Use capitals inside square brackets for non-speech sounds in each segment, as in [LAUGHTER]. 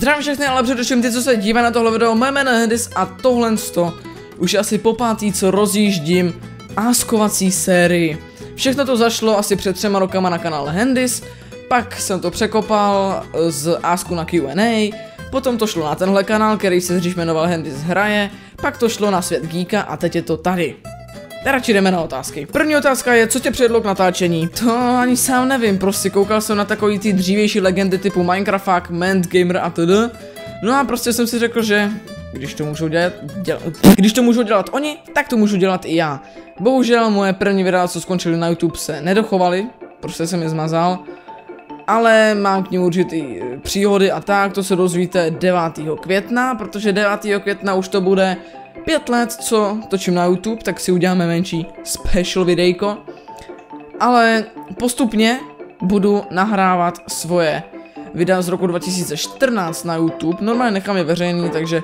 Zdravím všechny, ale především ty, co se dívají na tohle video, mé jméno Hedis a tohle to už asi po pátý, co rozjíždím áskovací sérii. Všechno to zašlo asi před třema rokama na kanále Hendis, pak jsem to překopal z Asku na Q&A, potom to šlo na tenhle kanál, který se dřív jmenoval Hendis hraje, pak to šlo na svět Geeka a teď je to tady. Teda radši jdeme na otázky. První otázka je, co tě přivedlo k natáčení? To ani sám nevím, prostě koukal jsem na takový ty dřívější legendy typu Minecraft, Mant, Gamer a td. No a prostě jsem si řekl, že když to můžou dělat, dělat, když to můžou dělat oni, tak to můžu dělat i já. Bohužel moje první videa, co skončily na YouTube, se nedochovaly, prostě jsem je zmazal. Ale mám k ní určitý eh, příhody a tak, to se dozvíte 9. května, protože 9. května už to bude pět let, co točím na YouTube, tak si uděláme menší special videjko. Ale postupně budu nahrávat svoje videa z roku 2014 na YouTube. Normálně nechám je veřejný, takže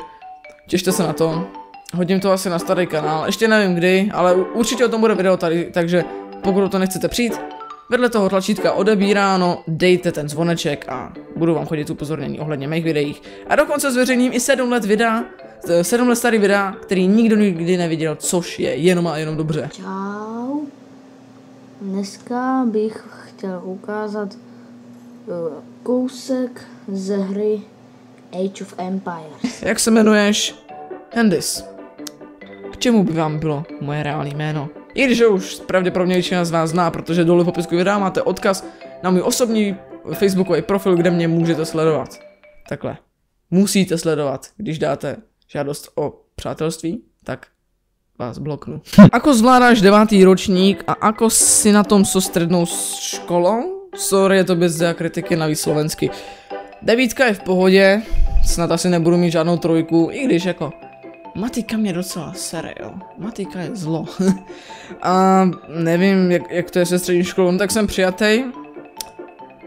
těšte se na to. Hodím to asi na starý kanál, ještě nevím kdy, ale určitě o tom bude video tady, takže pokud to nechcete přijít, vedle toho tlačítka odebíráno, dejte ten zvoneček a budu vám chodit upozornění ohledně mých videích. A dokonce zveřejním i 7 let videa, 7 let starý videa, který nikdo nikdy neviděl, což je jenom a jenom dobře. Čau. Dneska bych chtěl ukázat uh, kousek ze hry Age of Empires. Jak se jmenuješ? Hendis. K čemu by vám bylo moje reálné jméno? I když ho už pravděpodobně většina z vás zná, protože dole v popisku videa máte odkaz na můj osobní facebookový profil, kde mě můžete sledovat. Takhle. Musíte sledovat, když dáte žádost o přátelství, tak vás bloknu. Ako zvládáš devátý ročník a ako si na tom so střednou školou? Sorry, je to bez kritiky na slovensky. Devítka je v pohodě, snad asi nebudu mít žádnou trojku, i když jako Matika mě docela sere, jo. Matika je zlo. [LAUGHS] a nevím, jak, jak to je se střední školou, no, tak jsem přijatý.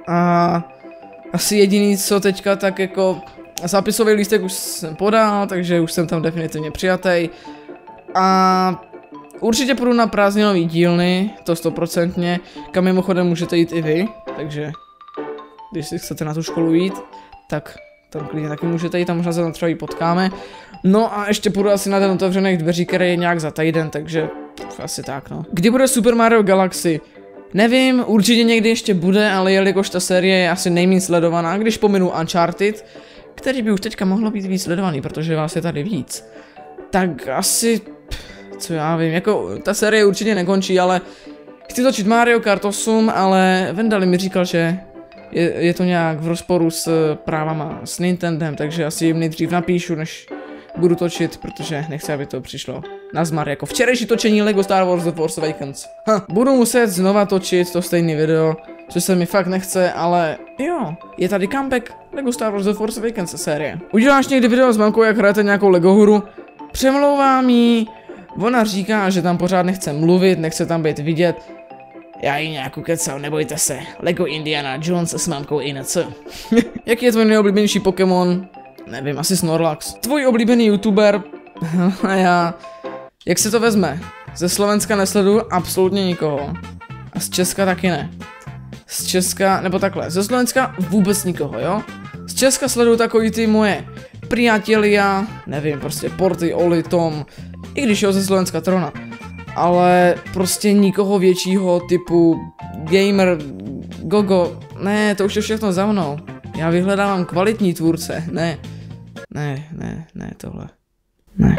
A asi jediný, co teďka tak jako zápisový lístek už jsem podal, takže už jsem tam definitivně přijatý. A určitě půjdu na prázdninový dílny, to stoprocentně, kam mimochodem můžete jít i vy, takže když si chcete na tu školu jít, tak tam klidně taky můžete jít, tam možná se tam třeba i potkáme. No a ještě půjdu asi na ten otevřených dveří, který je nějak za týden, takže asi tak no. Kdy bude Super Mario Galaxy? Nevím, určitě někdy ještě bude, ale jelikož ta série je asi nejméně sledovaná, když pominu Uncharted, který by už teďka mohlo být víc sledovaný, protože vás je tady víc. Tak asi, co já vím, jako ta série určitě nekončí, ale chci točit Mario Kart 8, ale Vendali mi říkal, že je, je to nějak v rozporu s právama s Nintendem, takže asi jim nejdřív napíšu, než budu točit, protože nechci, aby to přišlo na zmar, jako včerejší točení LEGO Star Wars The Force Awakens. Ha, budu muset znova točit to stejné video, což se mi fakt nechce, ale jo, je tady comeback LEGO Star Wars The Force Awakens série. Uděláš někdy video s mamkou, jak hrajete nějakou LEGO hru? Přemlouvám jí, ona říká, že tam pořád nechce mluvit, nechce tam být vidět, já ji nějak ukecal, nebojte se. Lego Indiana Jones s mámkou i na co. [LAUGHS] Jaký je tvůj nejoblíbenější Pokémon? Nevím, asi Snorlax. Tvůj oblíbený youtuber? A [LAUGHS] já... Jak se to vezme? Ze Slovenska nesleduju absolutně nikoho. A z Česka taky ne. Z Česka, nebo takhle, ze Slovenska vůbec nikoho, jo? Z Česka sleduju takový ty moje priatelia, nevím, prostě Porty, Oli, Tom, i když jo ze Slovenska Trona ale prostě nikoho většího typu gamer, gogo, ne, to už je všechno za mnou. Já vyhledávám kvalitní tvůrce, ne, ne, ne, ne, tohle, ne.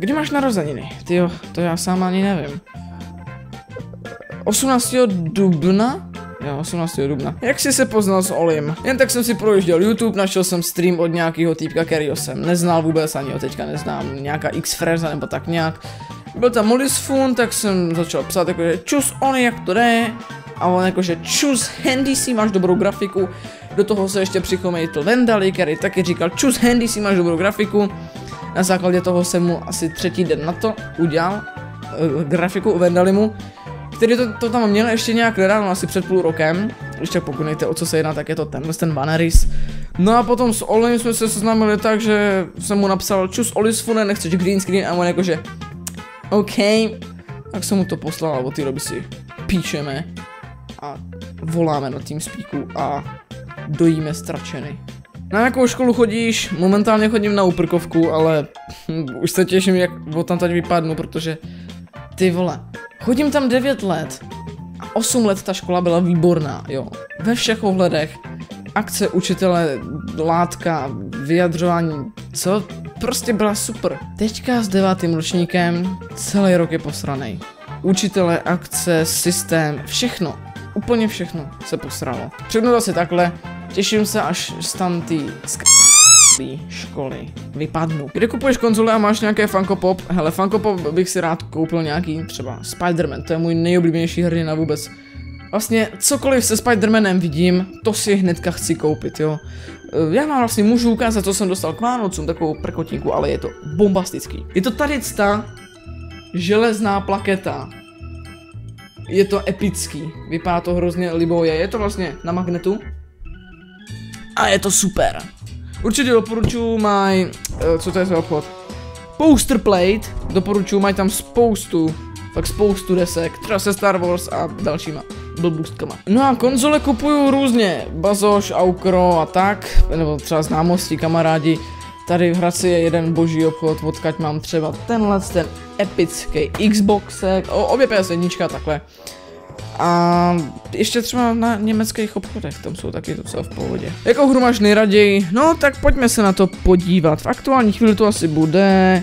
Kdy máš narozeniny? Tyjo, to já sám ani nevím. 18. dubna? Jo, 18. dubna. Jak jsi se poznal s Olim? Jen tak jsem si projížděl YouTube, našel jsem stream od nějakého týpka, kterýho jsem neznal vůbec, ani ho teďka neznám, nějaká x nebo tak nějak. Byl tam Molisfun, tak jsem začal psát jakože čus Oli, jak to jde? A on jakože čus handy si máš dobrou grafiku. Do toho se ještě přichomejtl Vendali, který taky říkal čus handy si máš dobrou grafiku. Na základě toho jsem mu asi třetí den na to udělal uh, grafiku u Vendalimu který to, to tam měl ještě nějak nedávno, asi před půl rokem. Tak pokud nejte o co se jedná, tak je to ten, ten Banneris. No a potom s Olim jsme se seznámili tak, že jsem mu napsal čus Olisfune, nechceš green screen a on jakože OK, tak jsem mu to poslal a od té doby si píšeme a voláme na TeamSpeaku a dojíme stračeny. Na jakou školu chodíš? Momentálně chodím na Uprkovku, ale [LAUGHS] už se těším, jak tam teď vypadnu, protože ty vole, chodím tam 9 let a 8 let ta škola byla výborná, jo. Ve všech ohledech. Akce učitele, látka, vyjadřování, co? Prostě byla super. Teďka s devátým ročníkem celý rok je posranej. Učitele, akce, systém, všechno. Úplně všechno se posralo. To asi takhle, těším se, až tam ty školy vypadnu. Kde kupuješ konzole a máš nějaké Funko Pop? Hele, Funko Pop bych si rád koupil nějaký třeba Spider-Man, to je můj nejoblíbenější hrdina vůbec. Vlastně cokoliv se Spider-Manem vidím, to si hnedka chci koupit, jo. Eh, já vám vlastně můžu ukázat, co jsem dostal k Vánocům, takovou prkotinku, ale je to bombastický. Je to tady ta železná plaketa. Je to epický, vypadá to hrozně liboje, je to vlastně na magnetu. A je to super. Určitě doporučuji, mají, uh, co to je za obchod? Poster plate, doporučuji, mají tam spoustu, fakt spoustu desek, třeba se Star Wars a dalšíma blbůstkama. No a konzole kupuju různě, Bazoš, Aukro a tak, nebo třeba známosti, kamarádi. Tady v Hradci je jeden boží obchod, odkaď mám třeba tenhle, ten epický Xboxek, o, obě PS1 takhle. A ještě třeba na německých obchodech, tam jsou taky docela v pohodě. Jakou hru máš nejraději? No tak pojďme se na to podívat. V aktuální chvíli to asi bude...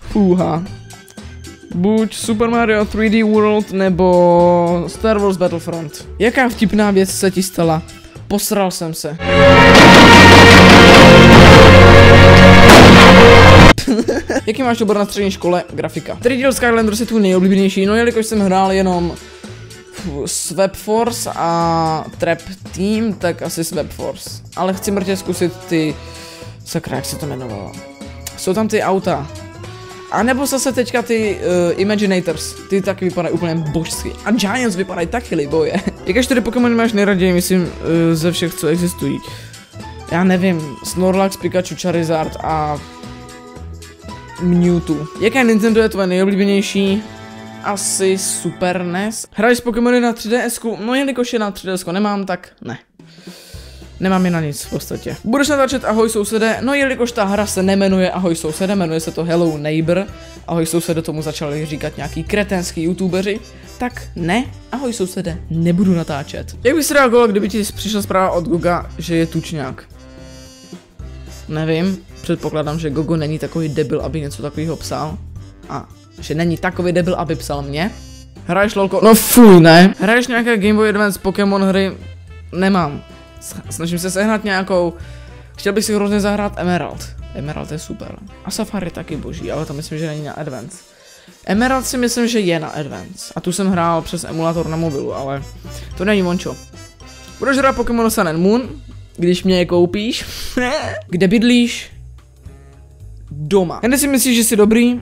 Fúha. Buď Super Mario 3D World nebo Star Wars Battlefront. Jaká vtipná věc se ti stala? Posral jsem se. [LAUGHS] Jaký máš obor na střední škole? Grafika. Který díl Skylanders je tvůj nejoblíbenější? No jelikož jsem hrál jenom Swebforce a Trap Team, tak asi Swebforce. Ale chci mrtě zkusit ty... Sakra, jak se to jmenovalo? Jsou tam ty auta. A nebo zase teďka ty uh, Imaginators, ty taky vypadají úplně božsky. A Giants vypadají taky liboje. [LAUGHS] Jaké čtyři Pokémony máš nejraději, myslím, uh, ze všech, co existují? Já nevím, Snorlax, Pikachu, Charizard a Mewtwo. Jaké Nintendo je tvoje nejoblíbenější? Asi Super NES. Hraješ Pokémony na 3DS? No jelikož je na 3DS nemám, tak ne. Nemám je na nic v podstatě. Budeš natáčet Ahoj sousede? No jelikož ta hra se nemenuje Ahoj sousede, jmenuje se to Hello Neighbor. Ahoj sousede tomu začali říkat nějaký kretenský youtubeři. Tak ne, ahoj sousede, nebudu natáčet. Jak bys reagoval, kdyby ti přišla zpráva od Goga, že je tučňák? Nevím, předpokládám, že Gogo není takový debil, aby něco takového psal. A že není takový debil, aby psal mě. Hraješ lolko? No fuj, ne. Hraješ nějaké Game Boy Advance Pokémon hry? Nemám. Snažím se sehnat nějakou. Chtěl bych si hrozně zahrát Emerald. Emerald je super. A Safari taky boží, ale to myslím, že není na Advance. Emerald si myslím, že je na Advance. A tu jsem hrál přes emulátor na mobilu, ale to není mončo. Budeš hrát Pokémon Sun and Moon, když mě je koupíš. [LAUGHS] Kde bydlíš? Doma. Jen si myslíš, že jsi dobrý?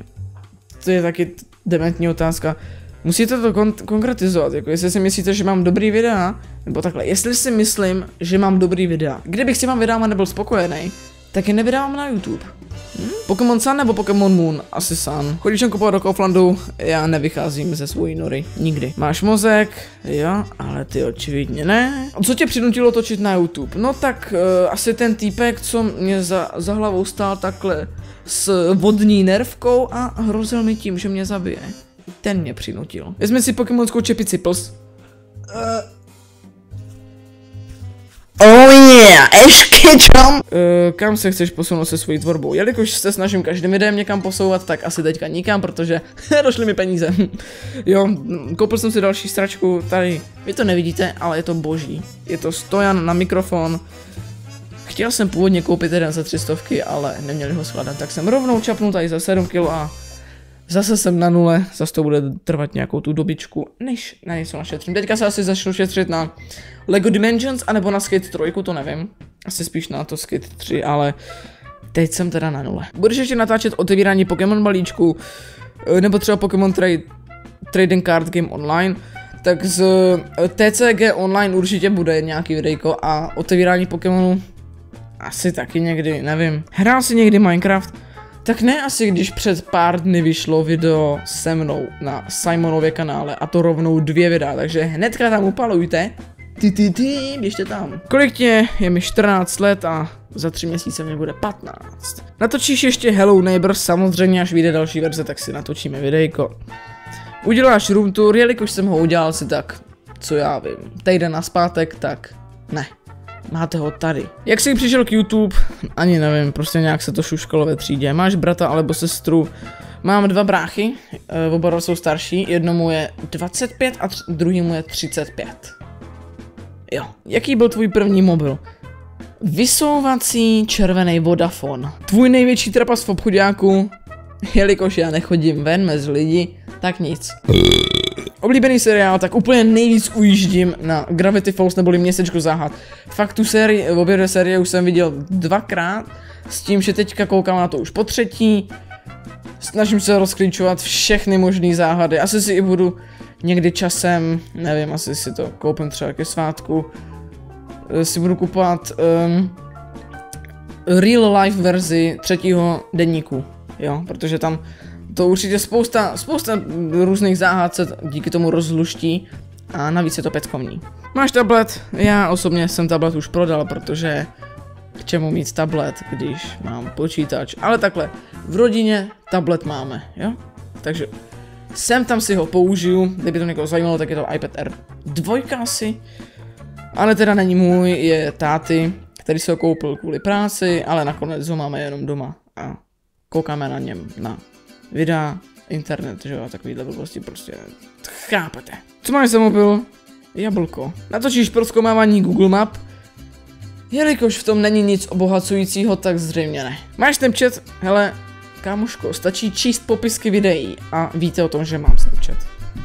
To je taky dementní otázka. Musíte to kon- konkretizovat, jako jestli si myslíte, že mám dobrý videa, nebo takhle, jestli si myslím, že mám dobrý videa. Kdybych si vám vydával nebyl spokojený, tak je nevydávám na YouTube. Hm? Pokémon Sun nebo Pokémon Moon? Asi Sun. Chodíš jen kupovat do Kauflandu? Já nevycházím ze svojí nory. Nikdy. Máš mozek? Jo, ale ty očividně ne. A co tě přinutilo točit na YouTube? No tak uh, asi ten týpek, co mě za, za hlavou stál takhle s vodní nervkou a hrozil mi tím, že mě zabije. Ten mě přinutil. Vezmi si pokemonskou čepici, pls. Uh. Oh yeah, tam. Uh, kam se chceš posunout se svojí tvorbou? Jelikož se snažím každým videem někam posouvat, tak asi teďka nikam, protože [LAUGHS] došly mi peníze. [LAUGHS] jo, koupil jsem si další stračku, tady. Vy to nevidíte, ale je to boží. Je to stojan na mikrofon. Chtěl jsem původně koupit jeden za 300, ale neměli ho skladat, tak jsem rovnou čapnul tady za 7 kg a zase jsem na nule, zase to bude trvat nějakou tu dobičku, než na něco našetřím. Teďka se asi začnu šetřit na LEGO Dimensions, anebo na Skate 3, to nevím. Asi spíš na to Skate 3, ale teď jsem teda na nule. Budeš ještě natáčet otevírání Pokémon balíčku, eh, nebo třeba Pokémon Trade, Trading Card Game Online, tak z eh, TCG Online určitě bude nějaký videjko a otevírání Pokémonu asi taky někdy, nevím. Hrál si někdy Minecraft? Tak ne asi, když před pár dny vyšlo video se mnou na Simonově kanále a to rovnou dvě videa, takže hnedka tam upalujte. ty, ty, ty, běžte tam. Kolik tě? Je mi 14 let a za tři měsíce mě bude 15. Natočíš ještě Hello Neighbor, samozřejmě až vyjde další verze, tak si natočíme videjko. Uděláš room tour, jelikož jsem ho udělal si tak, co já vím, týden na zpátek, tak ne. Máte ho tady. Jak jsi přišel k YouTube? Ani nevím, prostě nějak se to šuškalo ve třídě. Máš brata alebo sestru? Mám dva bráchy, e, oba jsou starší, jednomu je 25 a druhýmu je 35. Jo. Jaký byl tvůj první mobil? Vysouvací červený Vodafone. Tvůj největší trapas v obchodáku, jelikož já nechodím ven mezi lidi, tak nic. Oblíbený seriál, tak úplně nejvíc ujíždím na Gravity Falls neboli Městečko záhad. Fakt tu sérii, obě dvě série už jsem viděl dvakrát, s tím, že teďka koukám na to už po třetí. Snažím se rozklíčovat všechny možné záhady. Asi si i budu někdy časem, nevím, asi si to koupím třeba ke svátku, eh, si budu kupovat um, real life verzi třetího denníku, jo, protože tam to určitě spousta, spousta různých záhad se díky tomu rozluští a navíc je to pětkovní. Máš tablet? Já osobně jsem tablet už prodal, protože k čemu mít tablet, když mám počítač. Ale takhle, v rodině tablet máme, jo? Takže sem tam si ho použiju, kdyby to někoho zajímalo, tak je to iPad Air 2 asi. Ale teda není můj, je táty, který si ho koupil kvůli práci, ale nakonec ho máme jenom doma a koukáme na něm na videa, internet, že jo, takovýhle blbosti prostě, chápete. Co máš za mobil? Jablko. Natočíš proskoumávání Google Map, Jelikož v tom není nic obohacujícího, tak zřejmě ne. Máš Snapchat? Hele, kámoško, stačí číst popisky videí a víte o tom, že mám Snapchat.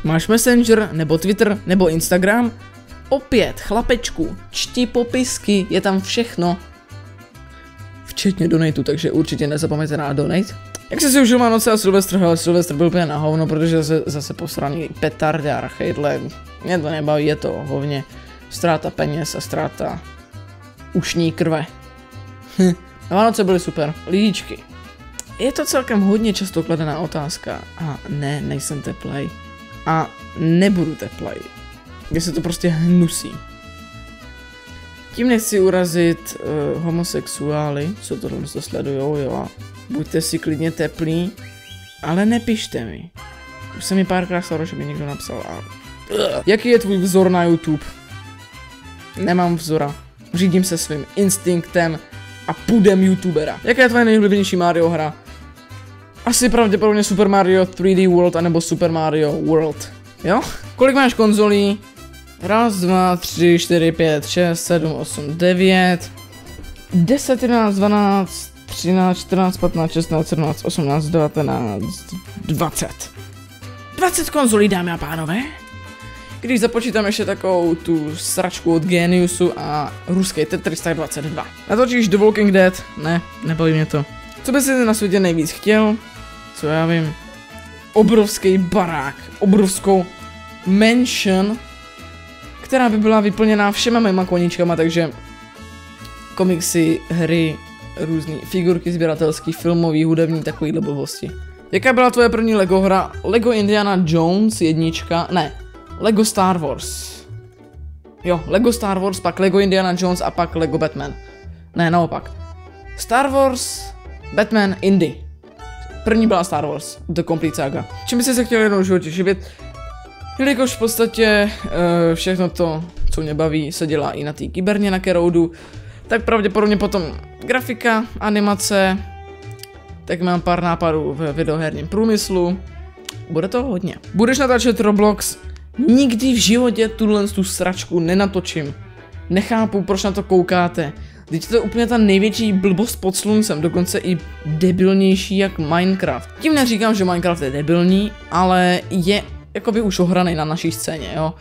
Máš Messenger, nebo Twitter, nebo Instagram? Opět, chlapečku, čti popisky, je tam všechno. Včetně donatu, takže určitě nezapomeňte na donate. Jak se si užil Vánoce a Silvestr? Hele, Silvestr byl úplně na hovno, protože zase, zase posraný petardy a rachejtle. Mě to nebaví, je to hovně. Ztráta peněz a ztráta ušní krve. Hm. Vánoce byly super. Lidičky. Je to celkem hodně často kladená otázka. A ne, nejsem teplej. A nebudu teplej. Mně se to prostě hnusí. Tím nechci urazit uh, homosexuály, co tohle to sledujou, jo, a buďte si klidně teplí, ale nepište mi. Už se mi párkrát stalo, že mi někdo napsal a... Jaký je tvůj vzor na YouTube? Nemám vzora. Řídím se svým instinktem a půdem youtubera. Jaká je tvoje nejoblíbenější Mario hra? Asi pravděpodobně Super Mario 3D World anebo Super Mario World. Jo? Kolik máš konzolí? Raz, dva, tři, čtyři, pět, šest, sedm, osm, devět, deset, jedenáct, dvanáct, třináct, čtrnáct, patnáct, šestnáct, sedmnáct, osmnáct, devatenáct, dvacet. Dvacet konzolí, dámy a pánové. Když započítám ještě takovou tu sračku od Geniusu a ruský Tetris, tak 22. Natočíš The Walking Dead? Ne, nebaví mě to. Co bys si na světě nejvíc chtěl? Co já vím? Obrovský barák, obrovskou mansion, která by byla vyplněná všema mýma koníčkama, takže komiksy, hry, různé figurky sběratelský, filmový, hudební, takový blbosti. Jaká byla tvoje první Lego hra? Lego Indiana Jones jednička? Ne, Lego Star Wars. Jo, Lego Star Wars, pak Lego Indiana Jones a pak Lego Batman. Ne, naopak. Star Wars, Batman, Indy. První byla Star Wars, The Complete Saga. Čím by se chtěl jednou životě živit? Jelikož v podstatě uh, všechno to, co mě baví, se dělá i na té kyberně na Keroudu, tak pravděpodobně potom grafika, animace, tak mám pár nápadů v videoherním průmyslu. Bude to hodně. Budeš natáčet Roblox, Nikdy v životě tuhle tu sračku nenatočím. Nechápu, proč na to koukáte. Teď to je úplně ta největší blbost pod sluncem, dokonce i debilnější jak Minecraft. Tím neříkám, že Minecraft je debilní, ale je jakoby už ohraný na naší scéně, jo.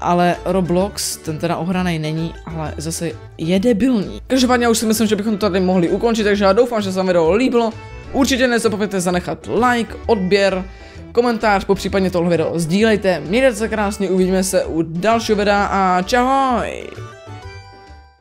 Ale Roblox, ten teda ohraný není, ale zase je debilní. Každopádně já už si myslím, že bychom to tady mohli ukončit, takže já doufám, že se vám video líbilo. Určitě nezapomeňte zanechat like, odběr, komentář, po případně tohle video sdílejte. Mějte se krásně, uvidíme se u dalšího videa a čahoj!